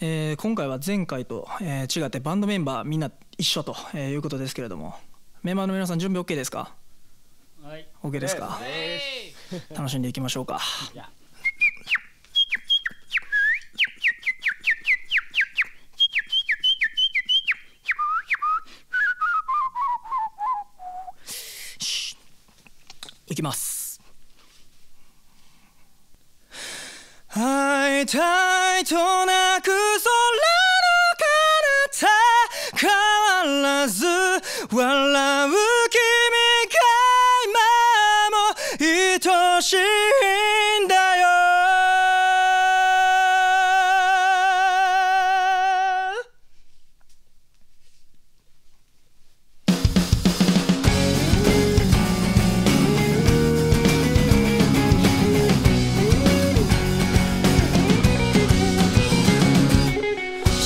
えー、今回は前回と、えー、違ってバンドメンバーみんな一緒と、えー、いうことですけれどもメンバーの皆さん準備 OK ですか？はい。OK ですか？楽しんでいきましょうか。いきます会いたいとなく空の彼方変わらず笑う君が今も愛しい。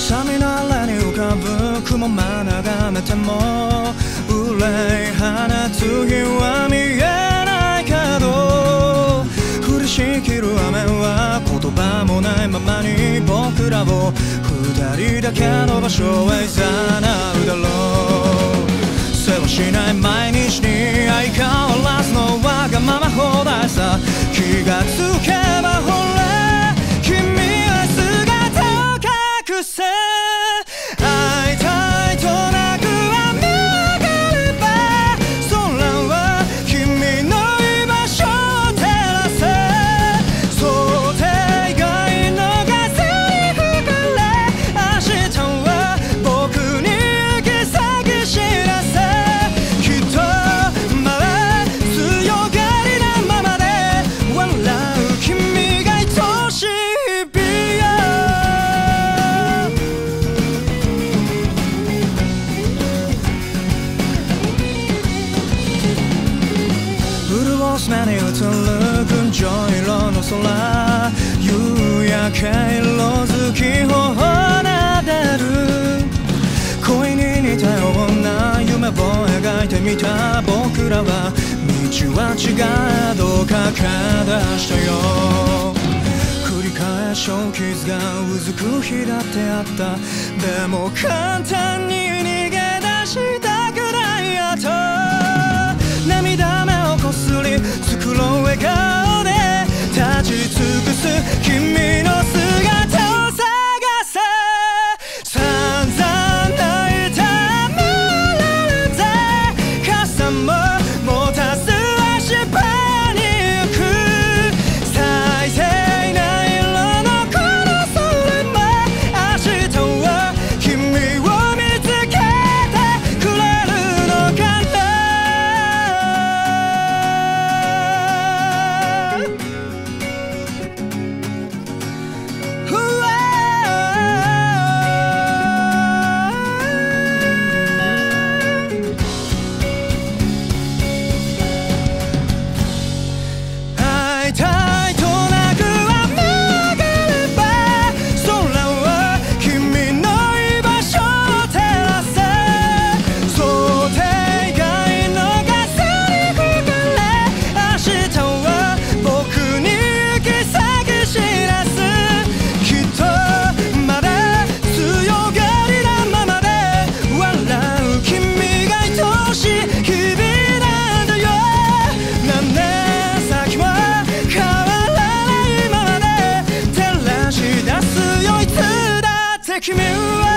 サミナーレに浮かぶ雲間眺めても憂い花次は見えないけど降りしきる雨は言葉もないままに僕らを二人だけの場所へ誘う潤す目に映る群青色の空夕焼け色づき頬なでる恋に似たような夢を描いてみた僕らは道は違えど駆け出したよ繰り返し傷がうずく日だってあったでも簡単に逃げ出したくないやと the commute